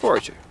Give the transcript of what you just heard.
Foraging.